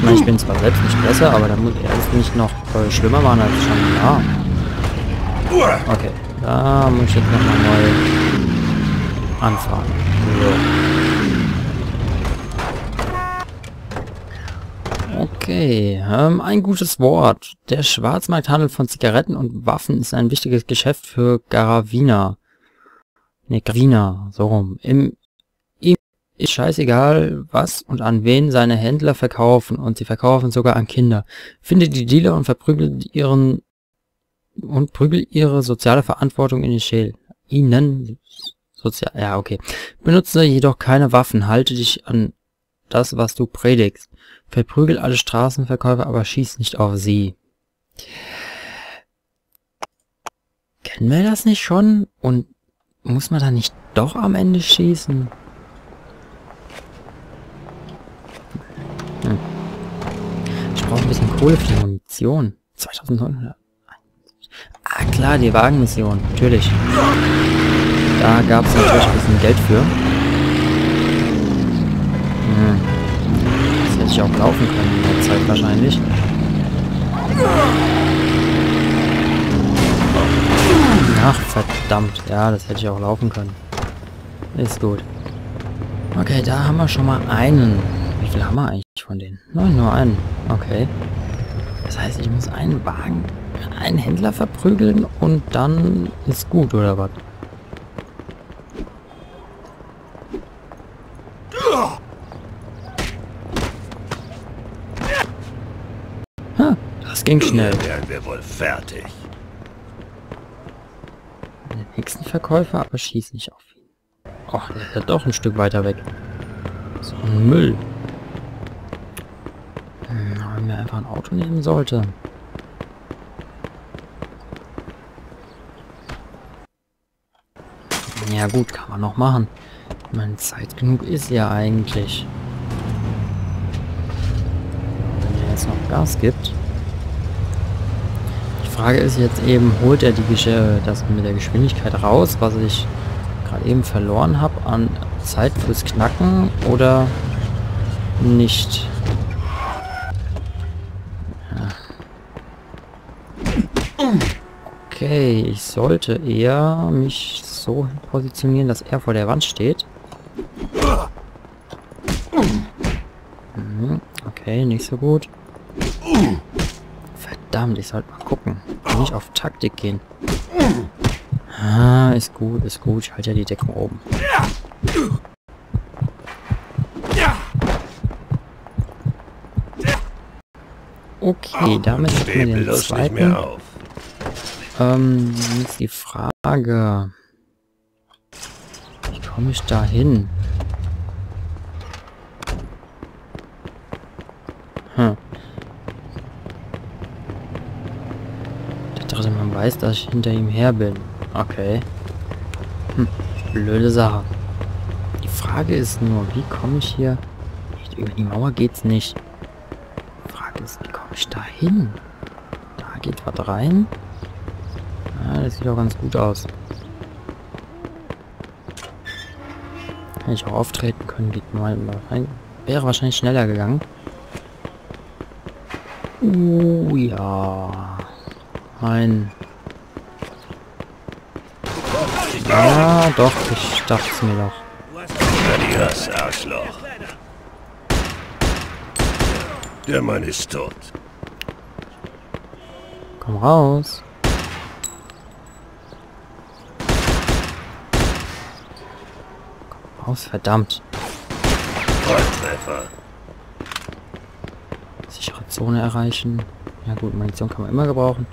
Ich meine, ich bin zwar selbst nicht besser, aber dann muss er es nicht noch äh, schlimmer machen als schon da. Okay, da muss ich jetzt nochmal neu anfangen. So. Okay, ähm, ein gutes Wort. Der Schwarzmarkthandel von Zigaretten und Waffen ist ein wichtiges Geschäft für Garavina. Ne, Gravina, so rum. Im ist scheißegal, was und an wen seine Händler verkaufen und sie verkaufen sogar an Kinder. Findet die Dealer und verprügelt ihren und prügelt ihre soziale Verantwortung in den Schäl. Ihnen sozial ja okay. Benutze jedoch keine Waffen, halte dich an das, was du predigst. Verprügel alle Straßenverkäufer, aber schieß nicht auf sie. Kennen wir das nicht schon? Und muss man da nicht doch am Ende schießen? Kohle für Munition. 2900. Ah klar, die Wagenmission. Natürlich. Da gab es natürlich ein bisschen Geld für. Hm. Das hätte ich auch laufen können in der Zeit wahrscheinlich. Ach, verdammt. Ja, das hätte ich auch laufen können. Ist gut. Okay, da haben wir schon mal einen. Wie viel haben wir eigentlich von denen? Nein, nur einen. Okay. Das heißt, ich muss einen Wagen, einen Händler verprügeln und dann ist gut, oder was? Ha, das ging schnell. Werden wir wohl fertig. Den Hexenverkäufer, aber schieß nicht auf ihn. Och, der ist ja doch ein Stück weiter weg. So ein Müll mir einfach ein Auto nehmen sollte. Ja gut, kann man noch machen. Meine Zeit genug ist ja eigentlich. Wenn er jetzt noch Gas gibt. Die Frage ist jetzt eben, holt er die Gesch das mit der Geschwindigkeit raus, was ich gerade eben verloren habe an Zeit fürs Knacken oder nicht? Okay, ich sollte eher mich so positionieren, dass er vor der Wand steht. Mhm, okay, nicht so gut. Verdammt, ich sollte mal gucken. Nicht auf Taktik gehen. Ah, ist gut, ist gut. Ich halte ja die Deckung oben. Okay, damit haben wir den zweiten. Ähm, jetzt die Frage. Wie komme ich da hin? Hm. Man weiß, dass ich hinter ihm her bin. Okay. Hm. Blöde Sache. Die Frage ist nur, wie komme ich hier... Über die Mauer geht's nicht. Die Frage ist, wie komme ich da hin? Da geht was rein. Das sieht auch ganz gut aus. Hätte ich auch auftreten können, geht mal rein. Wäre wahrscheinlich schneller gegangen. Uh, ja. Ein... Ja, doch, ich dachte es mir doch. Arschloch. Der Mann ist tot. Komm raus. Raus, verdammt. Volltreffer. Sichere Zone erreichen. Ja gut, Munition kann man immer gebrauchen.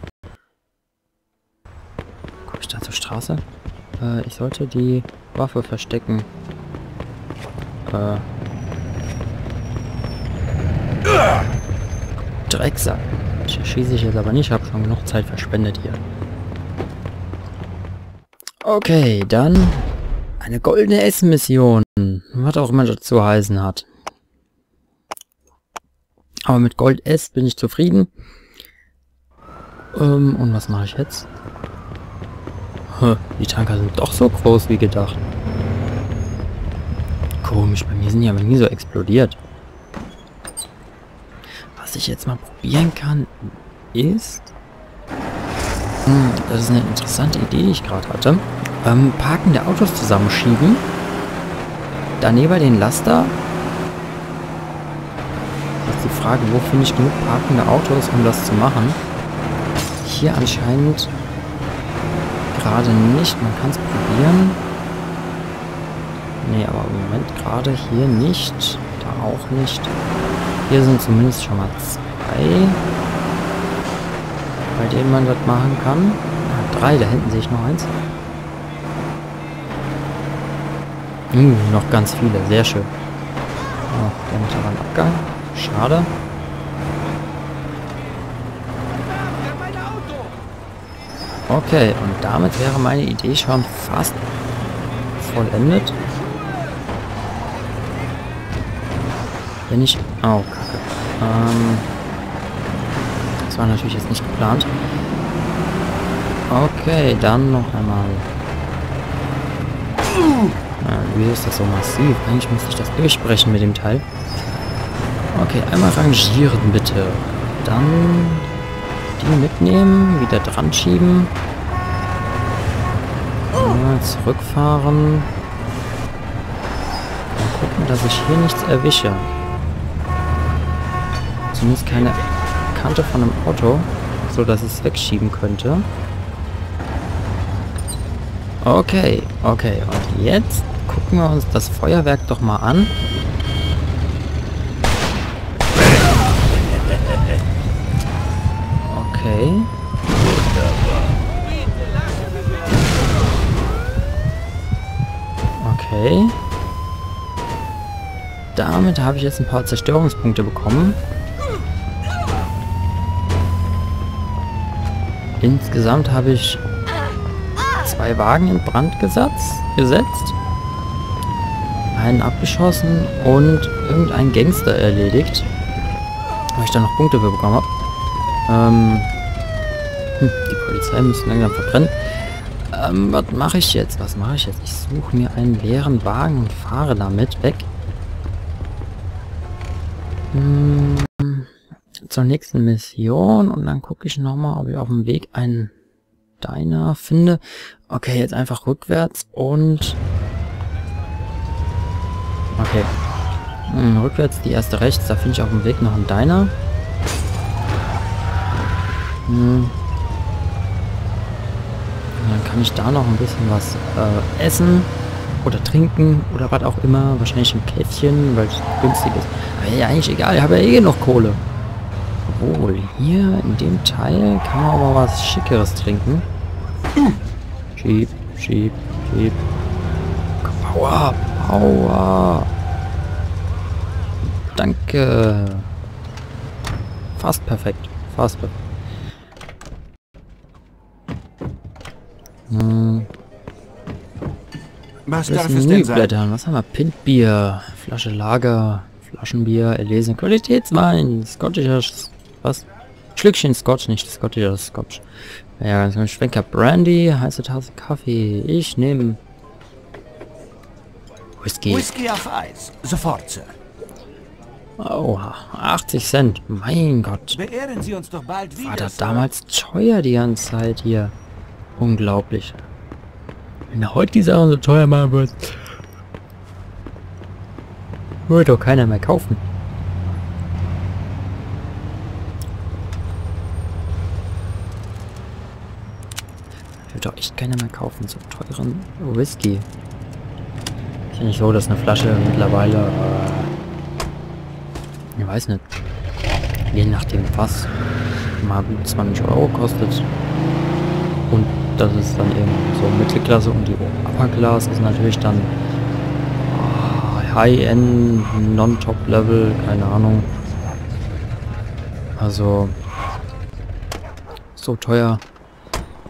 Komme ich da zur Straße? Äh, ich sollte die Waffe verstecken. Äh. Drecksack. Schieße ich jetzt aber nicht, habe schon genug Zeit verspendet hier. Okay, dann eine goldene S-Mission. Was auch immer das zu heißen hat. Aber mit Gold S bin ich zufrieden. Ähm, und was mache ich jetzt? die Tanker sind doch so groß wie gedacht. Komisch, bei mir sind die aber nie so explodiert. ich jetzt mal probieren kann, ist... Hm, das ist eine interessante Idee, die ich gerade hatte. Ähm, parkende Autos zusammenschieben. Daneben den Laster. Jetzt die Frage, wo finde ich genug parkende Autos, um das zu machen? Hier anscheinend gerade nicht. Man kann es probieren. Nee, aber im Moment gerade hier nicht. Da auch nicht. Hier sind zumindest schon mal zwei, bei denen man das machen kann. Ah, drei, da hinten sehe ich noch eins. Uh, noch ganz viele, sehr schön. Oh, der mittlere Abgang. Schade. Okay, und damit wäre meine Idee schon fast vollendet. Wenn ich... Oh, kacke. Ähm, das war natürlich jetzt nicht geplant. Okay, dann noch einmal. Ja, wie ist das so massiv? Eigentlich müsste ich das durchbrechen mit dem Teil. Okay, einmal rangieren bitte. Dann die mitnehmen, wieder dran schieben. Mal zurückfahren. Mal gucken, dass ich hier nichts erwische. Zumindest keine Kante von einem Auto, so dass es wegschieben könnte. Okay, okay. Und jetzt gucken wir uns das Feuerwerk doch mal an. Okay. Okay. Damit habe ich jetzt ein paar Zerstörungspunkte bekommen. Insgesamt habe ich zwei Wagen in Brand gesetzt, gesetzt, einen abgeschossen und irgendeinen Gangster erledigt, weil ich da noch Punkte für bekommen habe. Ähm, hm, die Polizei müsste langsam verbrennen. Ähm, was mache ich jetzt? Was mache ich jetzt? Ich suche mir einen leeren Wagen und fahre damit weg. Hm, zur nächsten Mission und dann gucke ich nochmal, ob ich auf dem Weg einen Diner finde. Okay, jetzt einfach rückwärts und... Okay. Hm, rückwärts die erste rechts, da finde ich auf dem Weg noch einen Diner. Hm. Dann kann ich da noch ein bisschen was äh, essen oder trinken oder was auch immer. Wahrscheinlich ein Käffchen, weil es günstig ist. Aber ja, eigentlich egal, ich habe ja eh noch Kohle. Obwohl, hier in dem Teil kann man mal was Schickeres trinken. Schieb, schieb, schieb. Power, Power. Danke. Fast perfekt. Fast perfekt. Hm. Was darf es denn sein? Was haben wir? Pintbier, Flasche Lager, Flaschenbier, erlesen Qualitätswein, Scottischer, Sch- was? Schlückchen Scotch, nicht Scottischer Scotch. Ja, ganz. Schwenker Brandy, heiße Tasse Kaffee. Ich nehme Whisky. Whisky auf Eis. Sofort, Sir. Oha, 80 Cent. Mein Gott. Beehren Sie uns doch bald wieder, War das damals teuer die ganze Zeit hier? Unglaublich. Wenn heute die Sachen so teuer machen wird, würde doch keiner mehr kaufen. Wird doch echt keiner mehr kaufen, so teuren Whisky. Ist ja nicht so, dass eine Flasche mittlerweile, äh, ich weiß nicht, je nachdem was, mal gut 20 Euro kostet. Und das ist dann eben so Mittelklasse und die Upper Class ist natürlich dann ah, High-End, Non-Top-Level, keine Ahnung. Also so teuer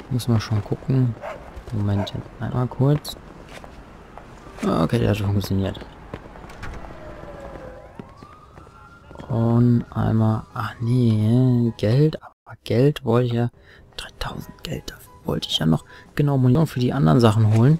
muss man schon gucken. Moment, einmal kurz. Okay, der hat schon funktioniert. Und einmal, ach nee, Geld, aber Geld wollte ich ja, 3000 Geld, dafür wollte ich ja noch, genau, Munition für die anderen Sachen holen.